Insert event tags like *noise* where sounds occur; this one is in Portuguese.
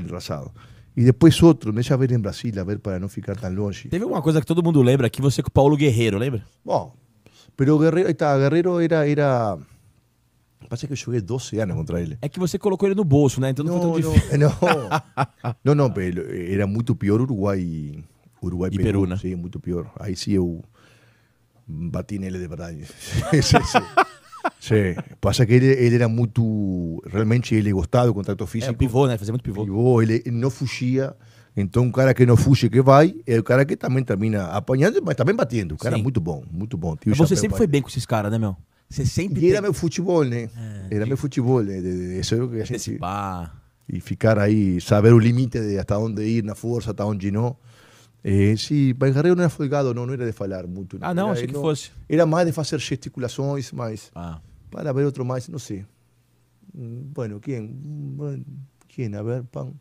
enrasado. E depois outro, deixa ver em Brasília, ver para não ficar tão longe. Teve uma coisa que todo mundo lembra aqui, você com o Paulo Guerreiro, lembra? Bom, pero Guerreiro, tá, Guerreiro era, era... Parece que eu joguei 12 anos contra ele. É que você colocou ele no bolso, né? Então não, Não, foi tão difícil. não, não, não, era muito pior Uruguai, Uruguai E Peru, né? Sim, muito pior. Aí sim eu bati nele de verdade. *laughs* sim, sim. Sim, passa que ele, ele era muito, realmente ele gostava do contato É, físico. o pivô, né? Fazia muito pivô. Pivô, ele, ele não fugia. Então, um cara que não fuge, que vai, é o cara que também termina apanhando, mas também batendo. O cara Sim. é muito bom, muito bom. Tinha o Mas você sempre foi bem com esses caras, né, meu? Você sempre E era teve meu futebol, né? era meu futebol. Né? De- de- Isso é o que a gente... antecipar. E ficar aí, saber o limite de até onde ir na força, até onde não. Eh, sim, mas Guerreiro não era folgado, não, não era de falar muito. Ah, não, Era- achei que não- fosse. Era mais de fazer gesticulações, mas Ah. Para ver outro mais, não sei. Hum, Bueno, quem? Hum, bueno, Quem? A ver, pan.